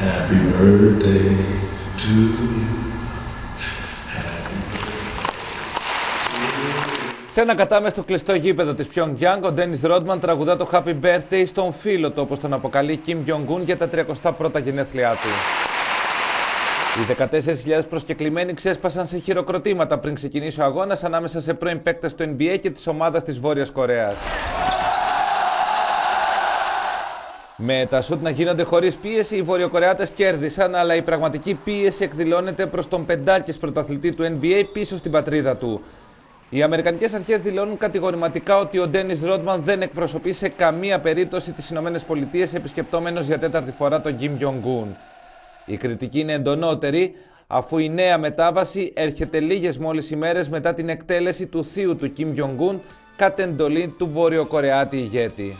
Happy birthday to you. Σε ένα κατάμεστο κλειστό γήπεδο της Pyongyang, ο Ντένις Ρόντμαν τραγουδά το Happy Birthday στον φίλο του, όπως τον αποκαλεί Kim Jong-un για τα 31 γενέθλιά του. Οι 14.000 προσκεκλημένοι ξέσπασαν σε χειροκροτήματα πριν ξεκινήσει ο αγώνας ανάμεσα σε πρώην παίκτες του NBA και της ομάδας της Βόρειας Κορέας. Με τα σουτ να γίνονται χωρίς πίεση, οι Βορειοκορεάτες κέρδισαν, αλλά η πραγματική πίεση εκδηλώνεται προς τον πεντάκης πρωταθλητή του NBA πίσω στην πατρίδα του. Οι Αμερικανικές Αρχές δηλώνουν κατηγορηματικά ότι ο Ντένις Ρότμαν δεν εκπροσωπεί σε καμία περίπτωση τις ΗΠΑ επισκεπτόμενος για τέταρτη φορά τον Κιμ Jong-un. Η κριτική είναι εντονότερη, αφού η νέα μετάβαση έρχεται λίγες μόλις ημέρες μετά την εκτέλεση του θείου του Κιμ Jong-un κατ' εντολή του Βορειοκορεάτη ηγέτη.